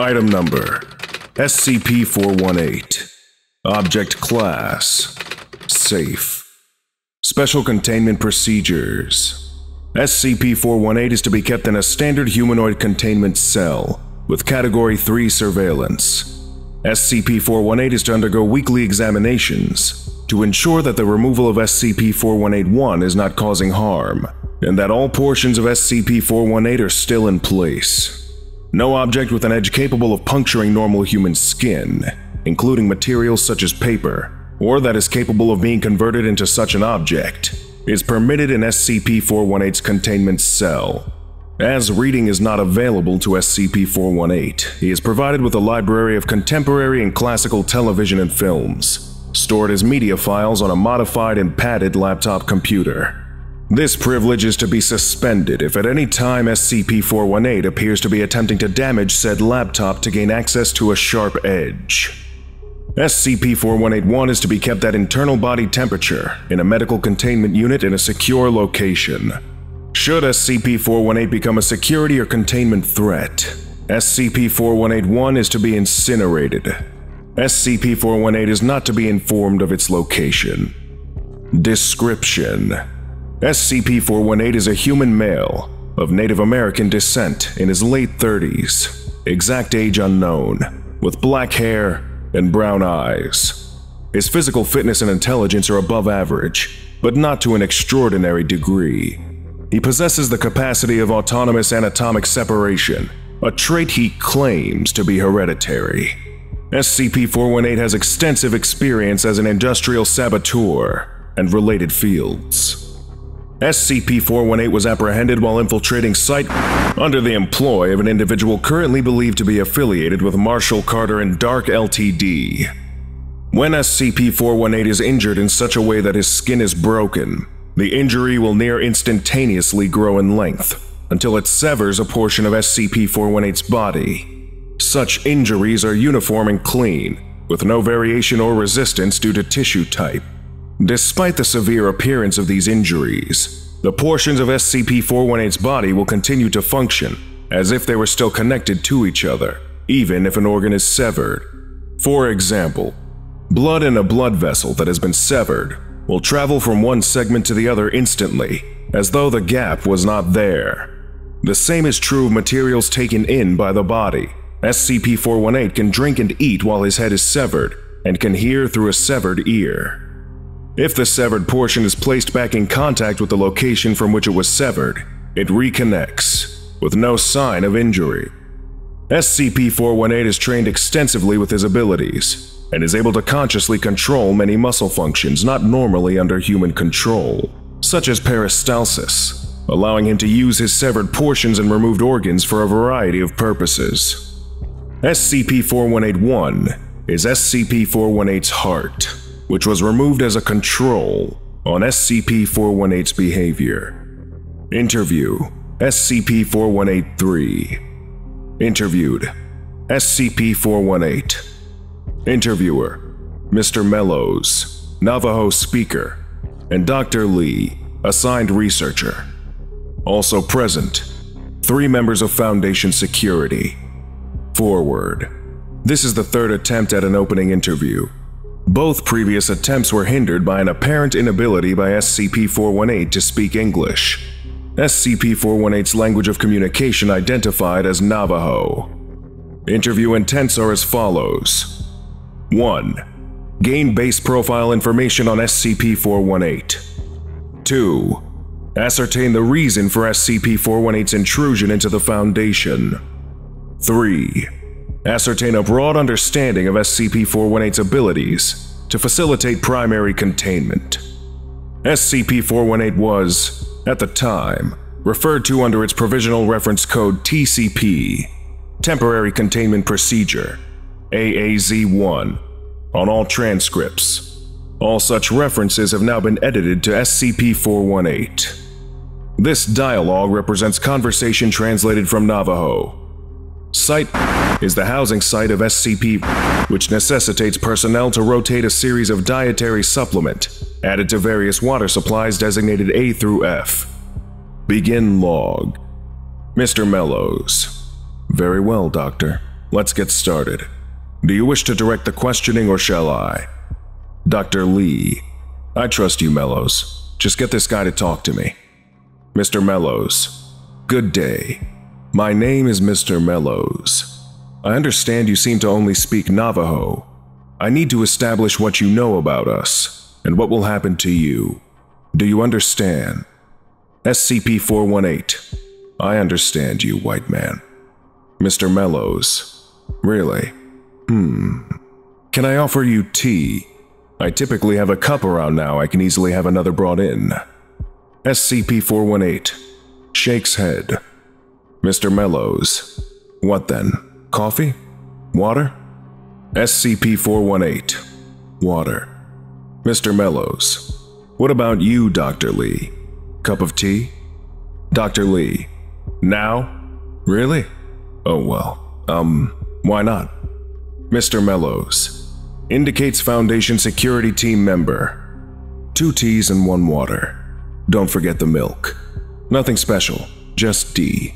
Item number SCP 418. Object Class Safe. Special Containment Procedures SCP 418 is to be kept in a standard humanoid containment cell with Category 3 surveillance. SCP 418 is to undergo weekly examinations to ensure that the removal of SCP 4181 is not causing harm, and that all portions of SCP 418 are still in place. No object with an edge capable of puncturing normal human skin, including materials such as paper, or that is capable of being converted into such an object, is permitted in SCP-418's containment cell. As reading is not available to SCP-418, he is provided with a library of contemporary and classical television and films, stored as media files on a modified and padded laptop computer. This privilege is to be suspended if at any time SCP-418 appears to be attempting to damage said laptop to gain access to a sharp edge. SCP-4181 is to be kept at internal body temperature in a medical containment unit in a secure location. Should SCP-418 become a security or containment threat, SCP-4181 is to be incinerated. SCP-418 is not to be informed of its location. Description SCP-418 is a human male of Native American descent in his late 30s, exact age unknown, with black hair and brown eyes. His physical fitness and intelligence are above average, but not to an extraordinary degree. He possesses the capacity of autonomous anatomic separation, a trait he claims to be hereditary. SCP-418 has extensive experience as an industrial saboteur and related fields. SCP-418 was apprehended while infiltrating Site under the employ of an individual currently believed to be affiliated with Marshall Carter and Dark Ltd. When SCP-418 is injured in such a way that his skin is broken, the injury will near instantaneously grow in length until it severs a portion of SCP-418's body. Such injuries are uniform and clean, with no variation or resistance due to tissue type. Despite the severe appearance of these injuries, the portions of SCP-418's body will continue to function as if they were still connected to each other, even if an organ is severed. For example, blood in a blood vessel that has been severed will travel from one segment to the other instantly, as though the gap was not there. The same is true of materials taken in by the body. SCP-418 can drink and eat while his head is severed, and can hear through a severed ear. If the severed portion is placed back in contact with the location from which it was severed, it reconnects, with no sign of injury. SCP-418 is trained extensively with his abilities, and is able to consciously control many muscle functions not normally under human control, such as peristalsis, allowing him to use his severed portions and removed organs for a variety of purposes. SCP-4181 is SCP-418's heart, which was removed as a control on SCP-418's behavior. Interview SCP-4183 Interviewed SCP-418 Interviewer Mr. Mellows, Navajo speaker, and Dr. Lee, assigned researcher. Also present, three members of Foundation security. Forward. This is the third attempt at an opening interview. Both previous attempts were hindered by an apparent inability by SCP-418 to speak English. SCP-418's language of communication identified as Navajo. Interview intents are as follows. 1. Gain base profile information on SCP-418. 2. Ascertain the reason for SCP-418's intrusion into the Foundation. 3 ascertain a broad understanding of SCP-418's abilities to facilitate primary containment. SCP-418 was, at the time, referred to under its provisional reference code TCP, Temporary Containment Procedure, AAZ-1, on all transcripts. All such references have now been edited to SCP-418. This dialogue represents conversation translated from Navajo, Site is the housing site of SCP, which necessitates personnel to rotate a series of dietary supplement added to various water supplies designated A through F. Begin log. Mr. Mellows. Very well, Doctor. Let's get started. Do you wish to direct the questioning or shall I? Dr. Lee. I trust you, Mellows. Just get this guy to talk to me. Mr. Mellows. Good day. My name is Mr. Mellows. I understand you seem to only speak Navajo. I need to establish what you know about us and what will happen to you. Do you understand? SCP 418. I understand you, white man. Mr. Mellows. Really? Hmm. Can I offer you tea? I typically have a cup around now, I can easily have another brought in. SCP 418. Shakes head. Mr. Mellows. What then? Coffee? Water? SCP 418. Water. Mr. Mellows. What about you, Dr. Lee? Cup of tea? Dr. Lee. Now? Really? Oh well. Um, why not? Mr. Mellows. Indicates Foundation security team member. Two teas and one water. Don't forget the milk. Nothing special, just D.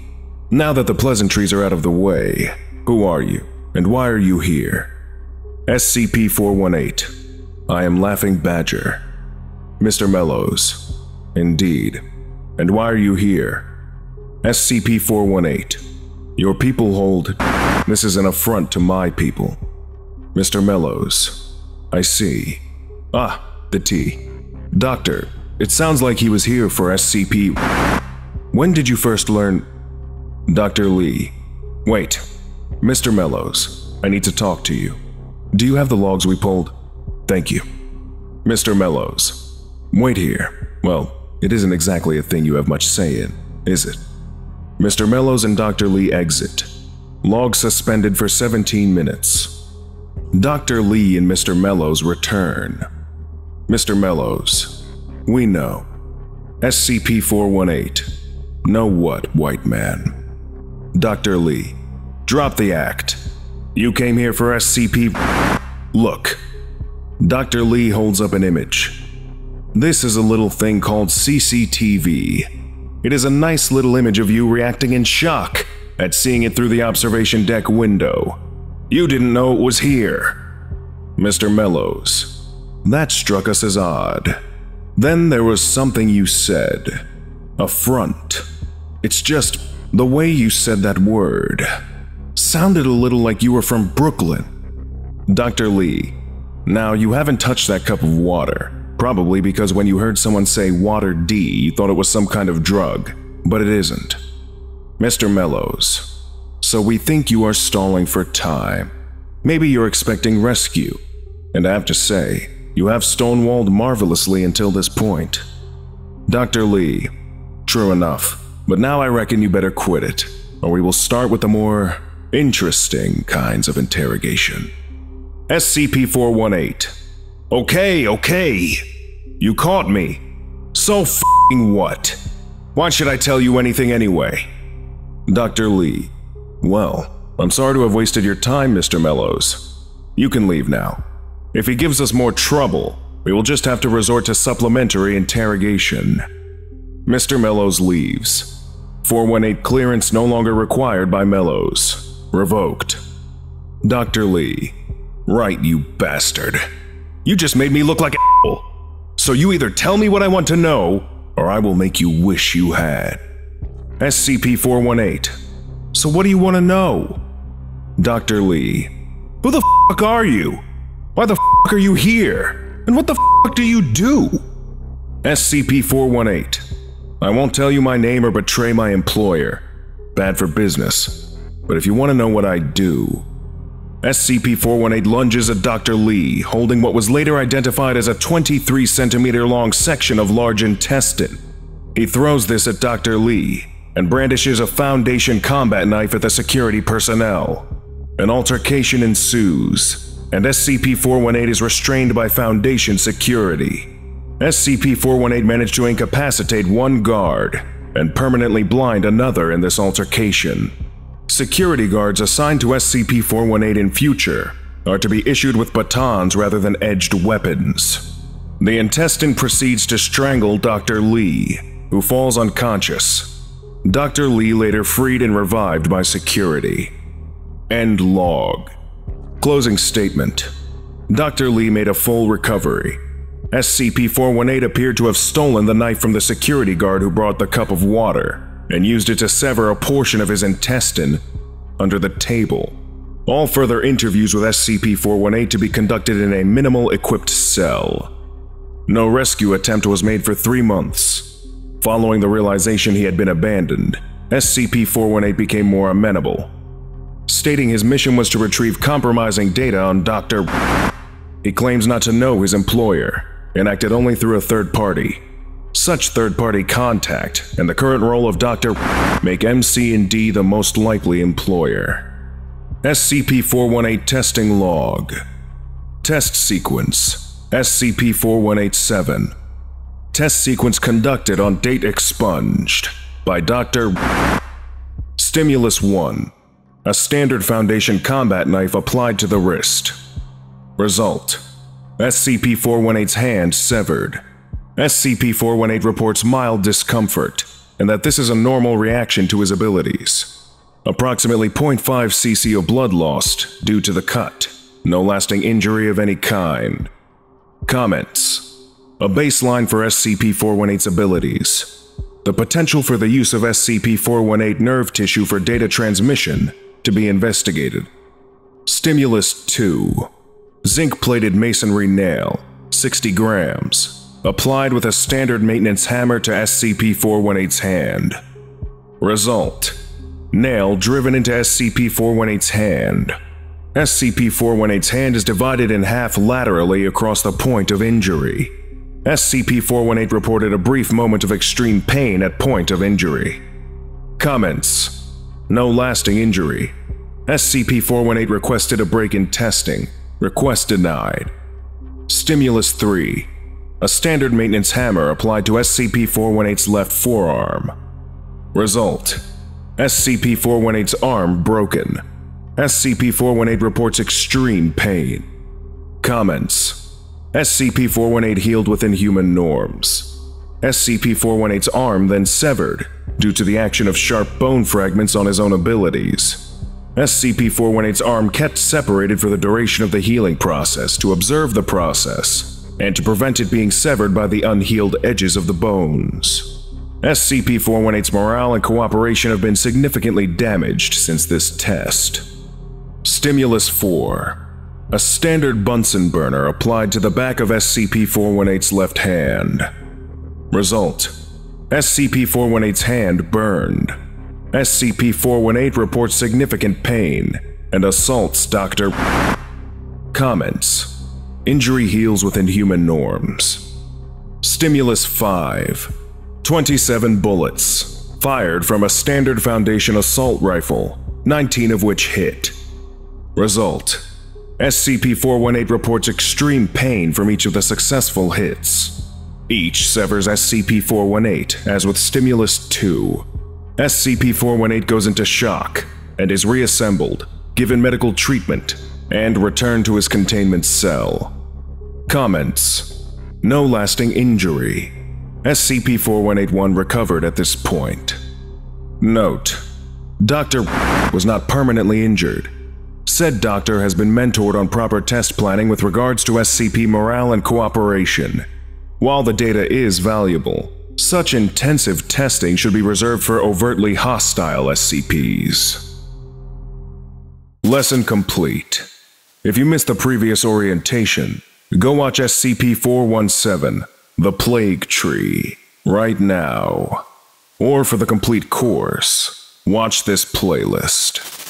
Now that the pleasantries are out of the way, who are you, and why are you here? SCP 418. I am Laughing Badger. Mr. Mellows. Indeed. And why are you here? SCP 418. Your people hold. This is an affront to my people. Mr. Mellows. I see. Ah, the tea. Doctor, it sounds like he was here for SCP. When did you first learn? Dr. Lee. Wait. Mr. Mellows, I need to talk to you. Do you have the logs we pulled? Thank you. Mr. Mellows. Wait here. Well, it isn't exactly a thing you have much say in, is it? Mr. Mellows and Dr. Lee exit. Log suspended for 17 minutes. Dr. Lee and Mr. Mellows return. Mr. Mellows, we know. SCP 418. Know what, white man? Dr. Lee, drop the act. You came here for SCP. Look. Dr. Lee holds up an image. This is a little thing called CCTV. It is a nice little image of you reacting in shock at seeing it through the observation deck window. You didn't know it was here. Mr. Mellows. That struck us as odd. Then there was something you said. A front. It's just the way you said that word. Sounded a little like you were from Brooklyn. Dr. Lee. Now, you haven't touched that cup of water. Probably because when you heard someone say Water D, you thought it was some kind of drug, but it isn't. Mr. Mellows. So we think you are stalling for time. Maybe you're expecting rescue. And I have to say, you have stonewalled marvelously until this point. Dr. Lee. True enough, but now I reckon you better quit it, or we will start with the more interesting kinds of interrogation. SCP 418. Okay, okay. You caught me. So f***ing what? Why should I tell you anything anyway? Dr. Lee. Well, I'm sorry to have wasted your time, Mr. Mellows. You can leave now. If he gives us more trouble, we will just have to resort to supplementary interrogation. Mr. Mellows leaves. 418 clearance no longer required by Mellows. Revoked. Dr. Lee. Right, you bastard. You just made me look like a So you either tell me what I want to know, or I will make you wish you had. SCP-418. So what do you want to know? Dr. Lee. Who the fuck are you? Why the fuck are you here? And what the fuck do you do? SCP-418. I won't tell you my name or betray my employer. Bad for business. But if you want to know what I do, SCP-418 lunges at Dr. Lee, holding what was later identified as a 23 centimeter long section of large intestine. He throws this at Dr. Lee and brandishes a Foundation combat knife at the security personnel. An altercation ensues, and SCP-418 is restrained by Foundation security. SCP-418 managed to incapacitate one guard and permanently blind another in this altercation. Security guards assigned to SCP-418 in future are to be issued with batons rather than edged weapons. The intestine proceeds to strangle Dr. Lee, who falls unconscious. Dr. Lee later freed and revived by security. End log. Closing statement. Dr. Lee made a full recovery. SCP-418 appeared to have stolen the knife from the security guard who brought the cup of water and used it to sever a portion of his intestine under the table. All further interviews with SCP-418 to be conducted in a minimal equipped cell. No rescue attempt was made for three months. Following the realization he had been abandoned, SCP-418 became more amenable, stating his mission was to retrieve compromising data on Dr. He claims not to know his employer and acted only through a third party. Such third-party contact and the current role of Dr. make MC and D the most likely employer. SCP-418 Testing Log Test Sequence SCP-4187 Test sequence conducted on date expunged by Dr. Stimulus 1 A standard Foundation combat knife applied to the wrist. Result SCP-418's hand severed. SCP-418 reports mild discomfort, and that this is a normal reaction to his abilities. Approximately 0.5 cc of blood lost due to the cut. No lasting injury of any kind. Comments A baseline for SCP-418's abilities. The potential for the use of SCP-418 nerve tissue for data transmission to be investigated. Stimulus 2 Zinc-plated masonry nail, 60 grams, applied with a standard maintenance hammer to SCP-418's hand. Result Nail driven into SCP-418's hand. SCP-418's hand is divided in half laterally across the point of injury. SCP-418 reported a brief moment of extreme pain at point of injury. Comments No lasting injury. SCP-418 requested a break in testing. Request denied. Stimulus 3 A standard maintenance hammer applied to SCP-418's left forearm. Result SCP-418's arm broken. SCP-418 reports extreme pain. Comments SCP-418 healed within human norms. SCP-418's arm then severed due to the action of sharp bone fragments on his own abilities. SCP-418's arm kept separated for the duration of the healing process to observe the process and to prevent it being severed by the unhealed edges of the bones. SCP-418's morale and cooperation have been significantly damaged since this test. Stimulus 4 A standard Bunsen burner applied to the back of SCP-418's left hand. Result SCP-418's hand burned. SCP-418 reports significant pain and assaults Dr. Comments Injury heals within human norms. Stimulus 5 27 bullets, fired from a standard Foundation assault rifle, 19 of which hit. Result SCP-418 reports extreme pain from each of the successful hits. Each severs SCP-418, as with Stimulus 2. SCP-418 goes into shock and is reassembled, given medical treatment, and returned to his containment cell. Comments No lasting injury. SCP-4181 recovered at this point. Note: Dr. was not permanently injured. Said doctor has been mentored on proper test planning with regards to SCP morale and cooperation. While the data is valuable, such intensive testing should be reserved for overtly hostile SCPs. Lesson complete. If you missed the previous orientation, go watch SCP-417 the Plague Tree, right now. Or for the complete course, watch this playlist.